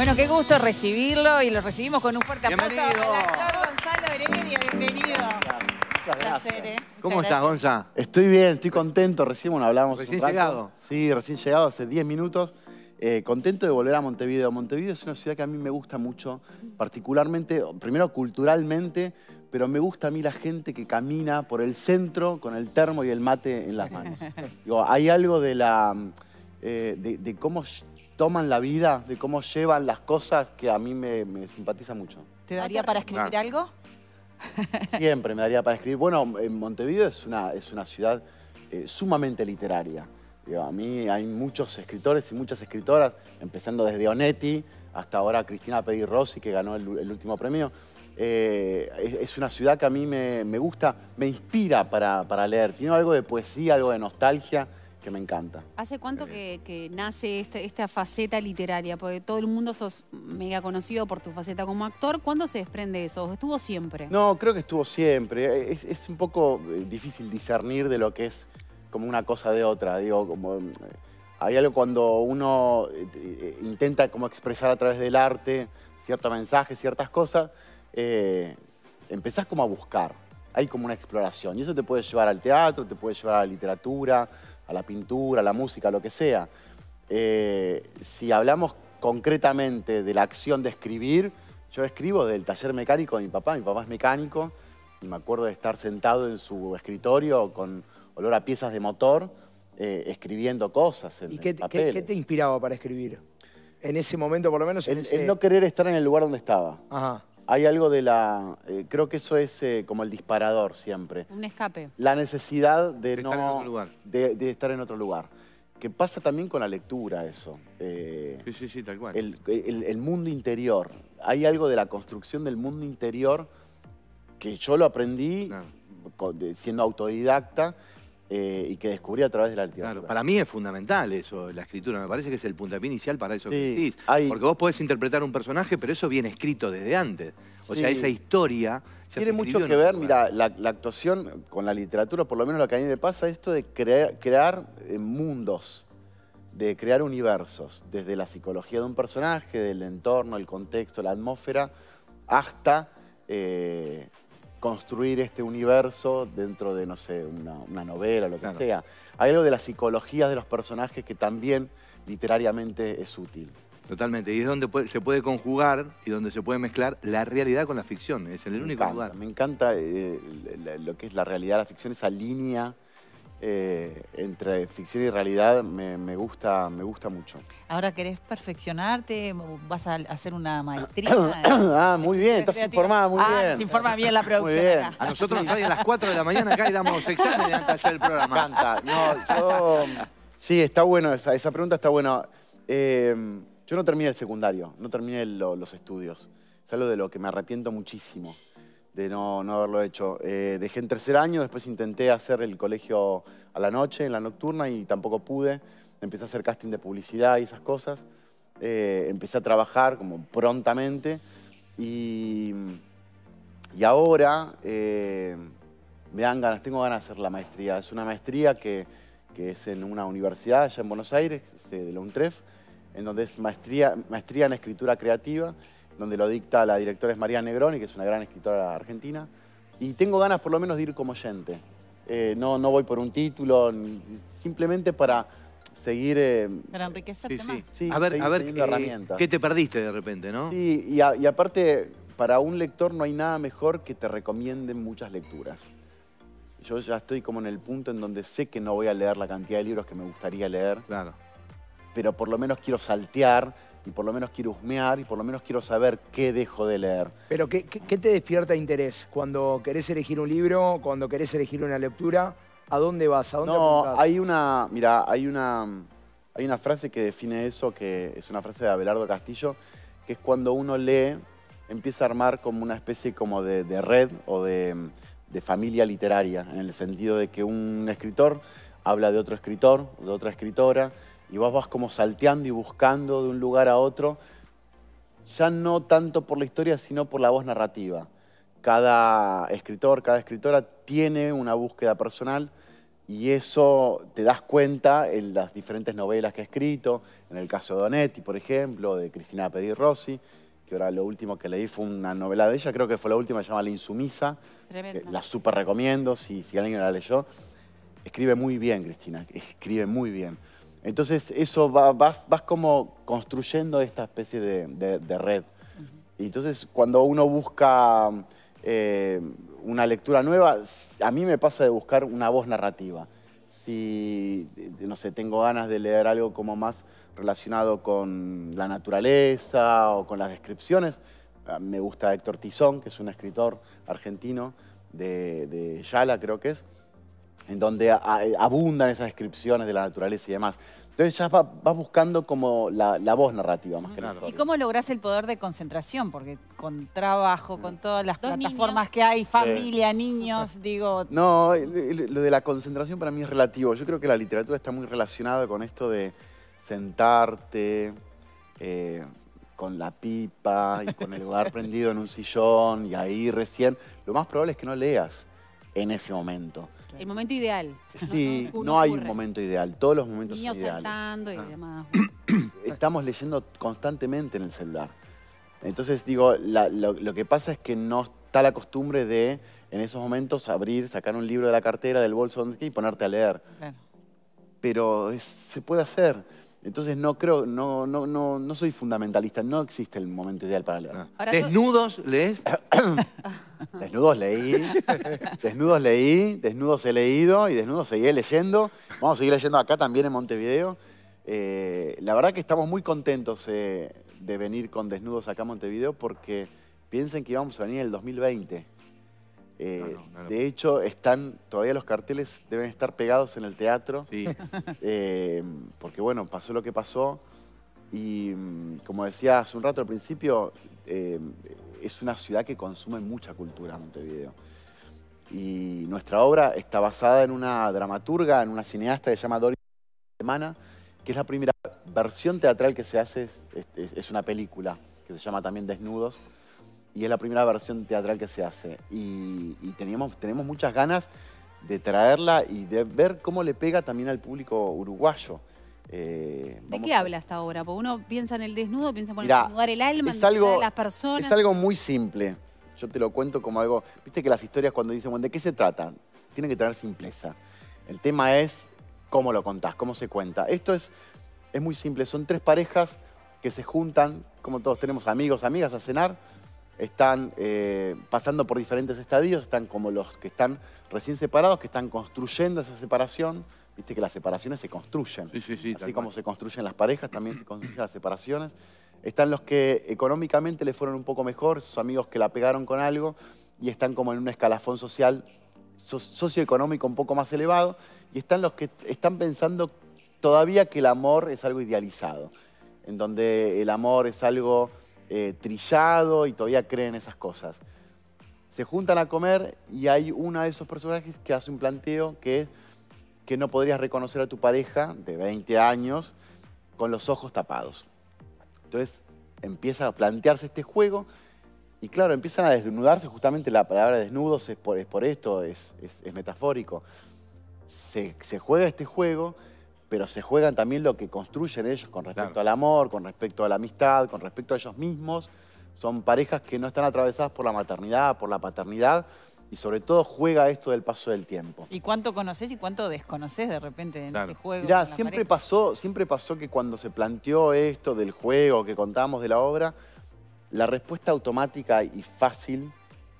Bueno, qué gusto recibirlo y lo recibimos con un fuerte aplauso Bienvenido. Gonzalo Heredia. Bienvenido. Muchas Placer, ¿eh? ¿Cómo estás, Gonza? Estoy bien, estoy contento. Recién bueno, hablábamos Recién un rato. llegado. Sí, recién llegado, hace 10 minutos. Eh, contento de volver a Montevideo. Montevideo es una ciudad que a mí me gusta mucho, particularmente, primero culturalmente, pero me gusta a mí la gente que camina por el centro con el termo y el mate en las manos. Digo, hay algo de la eh, de, de cómo toman la vida, de cómo llevan las cosas que a mí me, me simpatiza mucho. ¿Te daría para escribir algo? Siempre me daría para escribir. Bueno, en Montevideo es una, es una ciudad eh, sumamente literaria. Digo, a mí hay muchos escritores y muchas escritoras, empezando desde Onetti hasta ahora Cristina Peggy Rossi, que ganó el, el último premio. Eh, es, es una ciudad que a mí me, me gusta, me inspira para, para leer. Tiene algo de poesía, algo de nostalgia que me encanta. ¿Hace cuánto que, que nace este- esta faceta literaria? Porque todo el mundo sos mega conocido por tu faceta como actor. ¿Cuándo se desprende eso? ¿Estuvo siempre? No, creo que estuvo siempre. Es, es un poco eh, difícil discernir de lo que es como una cosa de otra. Digo, como eh, hay algo cuando uno eh, eh, intenta como expresar a través del arte cierto mensaje, ciertas cosas, eh, empezás como a buscar. Hay como una exploración. Y eso te puede llevar al teatro, te puede llevar a la literatura, a la pintura, a la música, lo que sea. Eh, si hablamos concretamente de la acción de escribir, yo escribo del taller mecánico de mi papá. Mi papá es mecánico y me acuerdo de estar sentado en su escritorio con olor a piezas de motor, eh, escribiendo cosas en, ¿Y qué, te- qué- papeles. qué te inspiraba para escribir? En ese momento, por lo menos. en el, ese- el no querer estar en el lugar donde estaba. Ajá. Hay algo de la... eh, creo que eso es eh, como el disparador siempre. Un escape. La necesidad de, De no... estar en otro lugar. De, de estar en otro lugar. Que pasa también con la lectura eso. Eh, Sí, sí, sí, tal cual. el, el- el mundo interior. Hay algo de la construcción del mundo interior que yo lo aprendí siendo autodidacta eh, y que descubrí a través de la literatura. Claro, para mí es fundamental eso, la escritura. Me parece que es el puntapié inicial para eso que decís. hay- Porque vos podés interpretar un personaje, pero eso viene escrito desde antes. O sea, esa historia. Tiene mucho que ver, mira, la, la actuación con la literatura, por lo menos lo que a mí me pasa, esto de crear, crear eh, mundos, de crear universos, desde la psicología de un personaje, del entorno, el contexto, la atmósfera, hasta eh, construir este universo dentro de, no sé, una, una novela, lo que Claro. sea. Hay algo de la psicología de los personajes que también literariamente es útil. Totalmente. Y es donde puede- se puede conjugar y donde se puede mezclar la realidad con la ficción. Es el Me único encanta, lugar. Me encanta eh, lo que es la realidad, la ficción, esa línea eh, entre ficción y realidad me, me gusta, me gusta mucho. ¿Ahora querés perfeccionarte? ¿Vas a hacer una maestría? ah, muy bien, estás Creativa. informada muy Ah, bien. se informa bien la producción bien. A nosotros nos traen a las 4 de la mañana acá y damos exámenes antes de hacer el Me programa. encanta. No, yo, sí, está bueno, esa, esa pregunta está buena. Eh, yo no terminé el secundario, no terminé lo- los estudios. Es algo de lo que me arrepiento muchísimo de no, no haberlo hecho. Eh, dejé en tercer año, después intenté hacer el colegio a la noche, en la nocturna, y tampoco pude. Empecé a hacer casting de publicidad y esas cosas. Eh, empecé a trabajar como prontamente y, y ahora eh, me dan ganas, tengo ganas de hacer la maestría. Es una maestría que, que es en una universidad allá en Buenos Aires, es, de la UNTREF, en donde es maestría, maestría en escritura creativa, donde lo dicta la directora es María Negroni, que es una gran escritora argentina. Y tengo ganas por lo menos de ir como oyente. Eh, no, no voy por un título, simplemente para seguir... eh, Para enriquecerte Sí, más. sí. Sí, a ver, seguir a ver eh, herramientas. qué te perdiste de repente, ¿no? Sí, y, a- y aparte, para un lector no hay nada mejor que te recomienden muchas lecturas. Yo ya estoy como en el punto en donde sé que no voy a leer la cantidad de libros que me gustaría leer, Claro. pero por lo menos quiero saltear y por lo menos quiero husmear y por lo menos quiero saber qué dejo de leer. Pero ¿qué, qué- qué te despierta interés? Cuando querés elegir un libro, cuando querés elegir una lectura, ¿a dónde vas? ¿A dónde No, apuntás? hay una, mira, hay una, hay una frase que define eso, que es una frase de Abelardo Castillo, que es cuando uno lee, empieza a armar como una especie como de, de red o de, de familia literaria, en el sentido de que un escritor habla de otro escritor, de otra escritora, y vos vas como salteando y buscando de un lugar a otro, ya no tanto por la historia, sino por la voz narrativa. Cada escritor, cada escritora tiene una búsqueda personal Y eso te das cuenta en las diferentes novelas que he escrito, en el caso de Donetti, por ejemplo, de Cristina Rossi, que ahora lo último que leí fue una novela de ella, creo que fue la última, se llama La Insumisa. Tremenda. La súper recomiendo si, si alguien la leyó. Escribe muy bien, Cristina, escribe muy bien. Entonces, eso va- vas, vas como construyendo esta especie de, de- de red. Y entonces, cuando uno busca eh, una lectura nueva, a mí me pasa de buscar una voz narrativa. Si, no sé, tengo ganas de leer algo como más relacionado con la naturaleza o con las descripciones, ah, me gusta Héctor Tizón, que es un escritor argentino de, de Yala, creo que es, en donde abundan esas descripciones de la naturaleza y demás. Entonces ya va- vas buscando como la, la voz narrativa más que Claro. ¿Y cómo lográs el poder de concentración? Porque con trabajo, con todas las plataformas niños. que hay, familia, niños, digo, No, lo de la concentración para mí es relativo. Yo creo que la literatura está muy relacionada con esto de sentarte eh, con la pipa y con el lugar prendido en un sillón y ahí recién. Lo más probable es que no leas en ese momento. El momento ideal. Sí, Uno no hay un momento ideal. Todos los momentos Niños son ideales. saltando y Ah. demás. estamos leyendo constantemente en el celular. Entonces, digo, la- lo, lo que pasa es que no está la costumbre de, en esos momentos, abrir, sacar un libro de la cartera, del bolso donde y ponerte a leer. claro. Pero es- se puede hacer. Entonces, no creo, no, no, no, no soy fundamentalista. No existe el momento ideal para leer. Ah. Ahora ¿Desnudos lees? Desnudos leí, desnudos leí, desnudos he leído y desnudos seguiré leyendo. Vamos a seguir leyendo acá también en Montevideo. Eh, la verdad que estamos muy contentos eh, de venir con desnudos acá a Montevideo porque piensen que íbamos a venir en el 2020. Eh, No, no, no. De hecho, están todavía los carteles deben estar pegados en el teatro. Sí. Eh, porque bueno, pasó lo que pasó y mm, como decía hace un rato al principio, eh, es una ciudad que consume mucha cultura Montevideo. Y nuestra obra está basada en una dramaturga, en una cineasta que se llama Doris Semana, que es la primera versión teatral que se hace, es, es- es una película que se llama también Desnudos, y es la primera versión teatral que se hace. Y, y teníamos, tenemos muchas ganas de traerla y de ver cómo le pega también al público uruguayo. Eh, ¿De qué a- habla hasta ahora? Porque uno piensa en el desnudo, piensa en desnudar el alma, en es algo- a las personas. Es algo muy simple. Yo te lo cuento como algo. Viste que las historias cuando dicen, bueno, ¿de qué se trata? Tienen que tener simpleza. El tema es cómo lo contás, cómo se cuenta. Esto es, es muy simple. Son tres parejas que se juntan, como todos tenemos amigos, amigas, a cenar. Están eh, pasando por diferentes estadios, están como los que están recién separados, que están construyendo esa separación. Viste que las separaciones se construyen. Sí, sí, sí, Así como cual. se construyen las parejas, también se construyen las separaciones. Están los que económicamente le fueron un poco mejor, esos amigos que la pegaron con algo y están como en un escalafón social, so- socioeconómico un poco más elevado. Y están los que están pensando todavía que el amor es algo idealizado, en donde el amor es algo eh, trillado y todavía creen esas cosas. Se juntan a comer y hay uno de esos personajes que hace un planteo que es que no podrías reconocer a tu pareja de 20 años con los ojos tapados. Entonces empieza a plantearse este juego y claro, empiezan a desnudarse, justamente la palabra desnudos es por, es por esto, es, es- metafórico. Se juega este juego, pero se juegan también lo que construyen ellos con respecto Claro. al amor, con respecto a la amistad, con respecto a ellos mismos. Son parejas que no están atravesadas por la maternidad, por la paternidad, y sobre todo juega esto del paso del tiempo. ¿Y cuánto conoces y cuánto desconoces de repente en Claro. este juego? Mirá, siempre pareja? pasó, siempre pasó que cuando se planteó esto del juego que contábamos de la obra, la respuesta automática y fácil,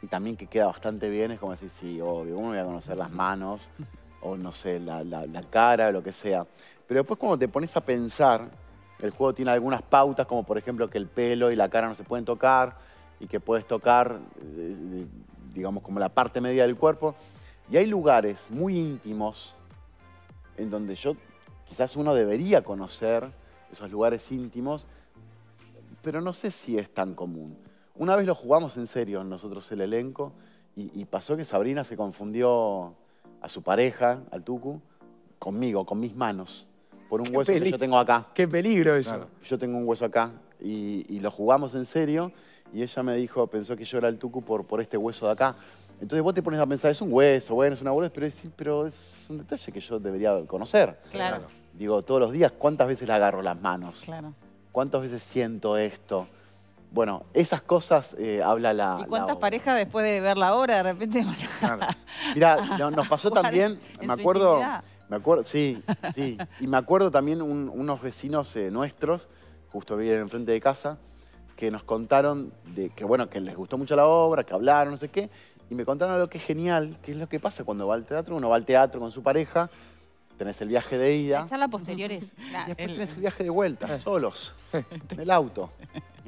y también que queda bastante bien, es como decir, sí, obvio, uno voy a conocer las manos, o no sé, la, la- la cara, lo que sea. Pero después cuando te pones a pensar, el juego tiene algunas pautas, como por ejemplo que el pelo y la cara no se pueden tocar, y que puedes tocar, eh, eh, digamos, como la parte media del cuerpo. Y hay lugares muy íntimos en donde yo quizás uno debería conocer esos lugares íntimos, pero no sé si es tan común. Una vez lo jugamos en serio nosotros el elenco y pasó que Sabrina se confundió a su pareja, al Tucu, conmigo, con mis manos, por un Qué hueso que yo tengo acá. Qué peligro eso. Claro. Yo tengo un hueso acá y, y lo jugamos en serio y ella me dijo, pensó que yo era el Tucu por, por este hueso de acá. Entonces vos te pones a pensar, es un hueso, bueno, es una boludez, pero, es, pero es un detalle que yo debería conocer. Claro, Digo, todos los días, ¿cuántas veces le agarro las manos? claro. ¿Cuántas veces siento esto? Bueno, esas cosas eh, habla la... ¿Y cuántas parejas después de ver la obra de repente Mirá, no- nos pasó también, me acuerdo, intimidad? me acuerdo, sí, sí, y me acuerdo también un- unos vecinos eh, nuestros, justo vivían enfrente de casa, que nos contaron de que bueno, que les gustó mucho la obra, que hablaron, no sé qué, y me contaron algo que es genial, que es lo que pasa cuando va al teatro, uno va al teatro con su pareja, tenés el viaje de ida, La charla posterior es. y claro. después tenés el viaje de vuelta, solos, en el auto,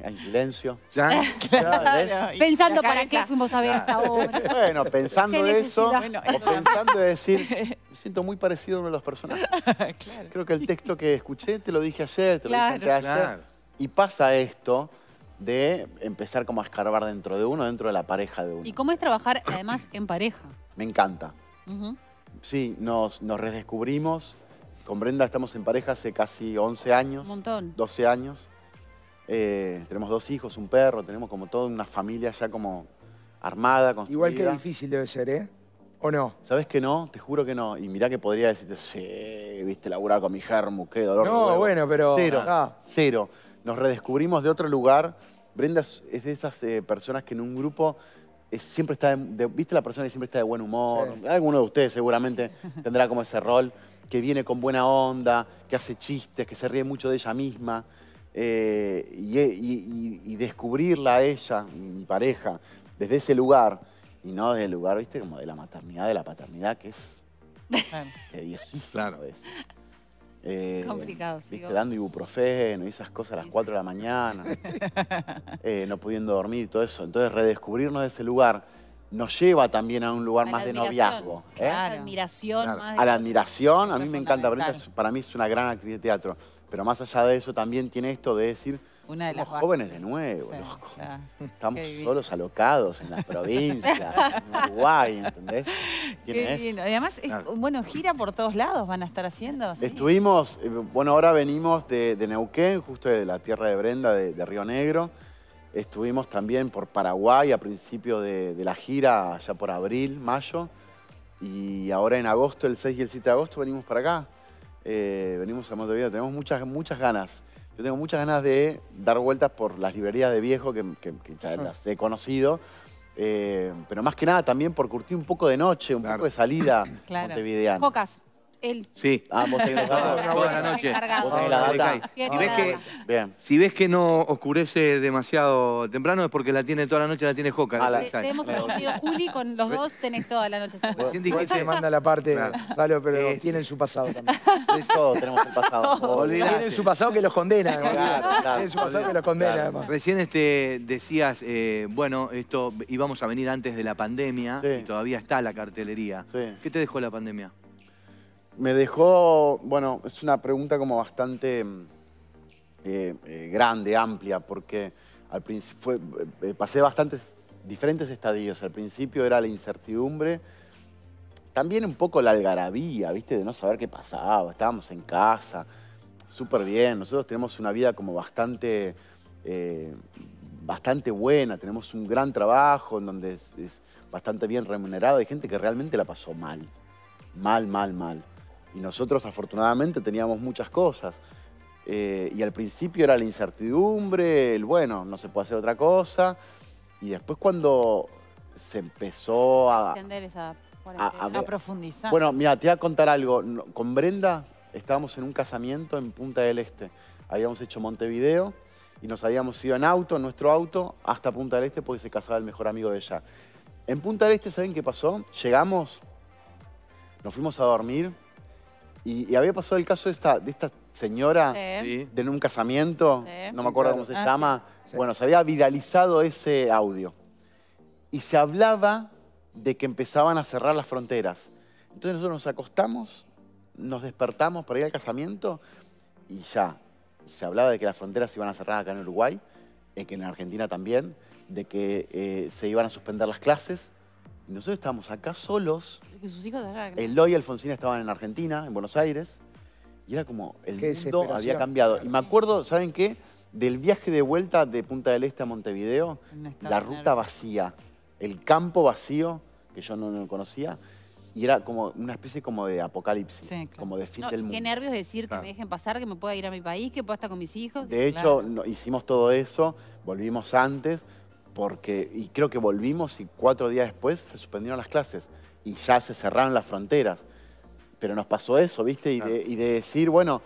en silencio. ¿Ya? y Pensando para qué fuimos a ver esta obra. Bueno, pensando Qué eso, o pensando de decir, me siento muy parecido a uno de los personajes. Claro. Creo que el texto que escuché te lo dije ayer, te Claro. lo dije. Claro. Y pasa esto de empezar como a escarbar dentro de uno, dentro de la pareja de uno. ¿Y cómo es trabajar además en pareja? Me encanta. Sí, nos, nos redescubrimos. Con Brenda estamos en pareja hace casi 11 años, Un montón. 12 años. Eh, tenemos dos hijos, un perro, tenemos como toda una familia ya como armada, construida. Igual que difícil debe ser, ¿eh? ¿O no? ¿Sabes que no? Te juro que no. Y mirá que podría decirte, sí, viste laburar con mi germu, qué dolor. No, huevo". bueno, pero- Cero, Ah. cero. Nos redescubrimos de otro lugar. Brenda es de esas eh, personas que en un grupo siempre está, de, de- viste la persona que siempre está de buen humor. Sí. Alguno de ustedes seguramente tendrá como ese rol, que viene con buena onda, que hace chistes, que se ríe mucho de ella misma. Eh, y, y- descubrirla a ella, mi pareja, desde ese lugar, y no desde el lugar, viste, como de la maternidad, de la paternidad, que es Claro. tediosísimo Claro. veces. Eh, Complicado, sí, Viste, dando ibuprofeno y esas cosas a las Sí, 4 de la mañana, eh, no pudiendo dormir y todo eso. Entonces, redescubrirnos de ese lugar nos lleva también a un lugar A más de noviazgo. ¿eh? Claro. admiración Claro. más de- A la admiración, a mí es me encanta, es- para mí es una gran actriz de teatro. Pero más allá de eso, también tiene esto de decir, Una de las bases. jóvenes de nuevo, Sí, loco. claro. Estamos solos alocados en las provincias, en Uruguay, ¿entendés? Qué. Además, es- Claro. bueno, gira por todos lados, van a estar haciendo. ¿sí? Estuvimos, eh, bueno, ahora venimos de, de Neuquén, justo de la tierra de Brenda, de, de Río Negro. Estuvimos también por Paraguay a principio de, de la gira, allá por abril, mayo. Y ahora en agosto, el 6 y el 7 de agosto, venimos para acá. Eh, venimos a Montevideo. Tenemos muchas, muchas ganas. Yo tengo muchas ganas de dar vueltas por las librerías de viejo que, que- que ya las he conocido. Eh, pero más que nada también por curtir un poco de noche, un Claro. poco de salida Claro. montevideana. Pocas. Él. Sí. Ah, vos tenés los Toda, datos. toda la noche. Encargado. Vos tenés la Le data. cae. Tiene Si ves que, data. Bien. si ves que no oscurece demasiado temprano es porque la tiene toda la noche, la tiene Joca. Ah, la- Te- Tenemos un partido Juli con los dos, tenés toda la noche. Recién dijiste- se manda la parte, Claro. Salo, pero Este. tienen su pasado también. De todo tenemos el pasado. Olvidate. Tienen su pasado que los condena, además. Claro, claro. Tienen su pasado que los condena, Claro. además. Recién este, decías, eh, bueno, esto íbamos a venir antes de la pandemia Sí. y todavía está la cartelería. Sí. ¿Qué te dejó la pandemia? Me dejó, bueno, es una pregunta como bastante mm, eh, eh, grande, amplia, porque al fue, eh, pasé bastantes diferentes estadios. Al principio era la incertidumbre, también un poco la algarabía, ¿viste? De no saber qué pasaba. Estábamos en casa, súper bien. Nosotros tenemos una vida como bastante, bastante buena. Tenemos un gran trabajo en donde es bastante bien remunerado. Hay gente que realmente la pasó mal. Mal, mal, mal. Y nosotros afortunadamente teníamos muchas cosas. Eh, y al principio era la incertidumbre, el bueno, no se puede hacer otra cosa. Y después cuando se empezó a, esa a profundizar. bueno, mira, te voy a contar algo. Con Brenda estábamos en un casamiento en Punta del Este. Habíamos hecho Montevideo y nos habíamos ido en auto, en nuestro auto, hasta Punta del Este porque se casaba el mejor amigo de ella. En Punta del Este, ¿saben qué pasó? Llegamos, nos fuimos a dormir y, y había pasado el caso de esta, de esta señora Sí. De en un casamiento, Sí. no me acuerdo claro. cómo se Ah, llama. sí. Bueno, se había viralizado ese audio. Y se hablaba de que empezaban a cerrar las fronteras. Entonces nosotros nos acostamos, nos despertamos para ir al casamiento y ya se hablaba de que las fronteras se iban a cerrar acá en Uruguay, eh, que en Argentina también, de que eh, se iban a suspender las clases. Y nosotros estábamos acá solos. Que sus hijos Eloy y Alfonsina estaban en Argentina, en Buenos Aires, y era como el Qué mundo desesperación. había cambiado. Y me acuerdo, ¿saben qué? Del viaje de vuelta de Punta del Este a Montevideo, No estaba la nervioso. ruta vacía, el campo vacío, que yo no, no conocía, y era como una especie como de apocalipsis, Sí, claro. como de fin No, del y mundo. qué nervios decir Claro. que me dejen pasar, que me pueda ir a mi país, que pueda estar con mis hijos. De hecho, Claro. no- hicimos todo eso, volvimos antes, porque, y creo que volvimos y cuatro días después se suspendieron las clases y ya se cerraron las fronteras. Pero nos pasó eso, ¿viste? Y, de, y de decir, bueno,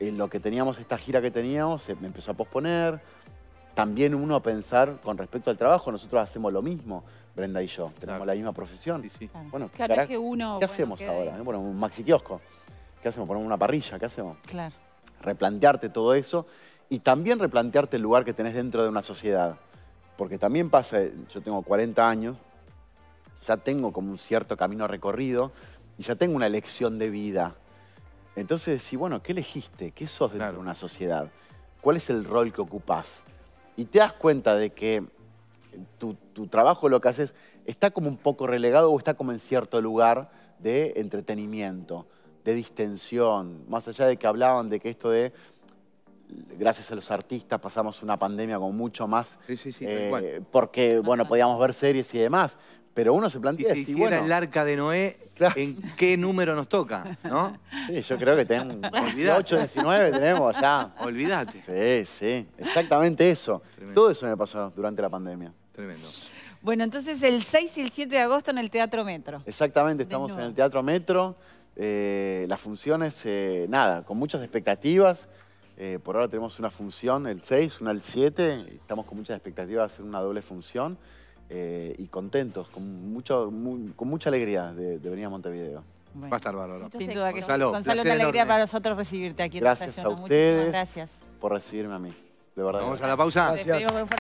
en lo que teníamos, esta gira que teníamos, se me empezó a posponer. También uno a pensar con respecto al trabajo, nosotros hacemos lo mismo, Brenda y yo, tenemos Claro. la misma profesión. Sí, sí. Claro. Bueno, ¿qué, Claro, es que uno, ¿qué bueno, hacemos ahora? eh? Bueno, un maxi kiosco. ¿Qué hacemos? ¿Ponemos una parrilla? ¿Qué hacemos? Claro. replantearte todo eso y también replantearte el lugar que tenés dentro de una sociedad. Porque también pasa, yo tengo 40 años, ya tengo como un cierto camino recorrido y ya tengo una elección de vida. Entonces, si bueno, ¿qué elegiste? ¿Qué sos dentro Claro. de una sociedad? ¿Cuál es el rol que ocupás? Y te das cuenta de que tu, tu trabajo, lo que haces, está como un poco relegado o está como en cierto lugar de entretenimiento, de distensión, más allá de que hablaban de que esto de, gracias a los artistas, pasamos una pandemia con mucho más, Sí, sí, sí, eh, porque, bueno, podíamos ver series y demás, pero uno se plantea, si si, hiciera bueno, el arca de Noé, Claro. ¿en qué número nos toca? ¿No? sí, yo creo que tenemos Olvidate. 8, 19 tenemos ya. Olvídate. Sí, sí, exactamente eso. Tremendo. Todo eso me pasó durante la pandemia. Tremendo. Bueno, entonces el 6 y el 7 de agosto en el Teatro Metro. Exactamente, estamos en el Teatro Metro. eh, las funciones, eh, nada, con muchas expectativas. Eh, por ahora tenemos una función el 6, una el 7. Estamos con muchas expectativas de hacer una doble función. eh, y contentos, con, mucho, mu- con mucha alegría de, de venir a Montevideo. Bueno, Va a estar bárbaro. Sin duda que. Gonzalo, Gonzalo, una alegría enorme. para nosotros recibirte aquí en Gracias Estación. a Muchísimas ustedes. Gracias. Por recibirme a mí. De verdad. Vamos a la pausa. Gracias.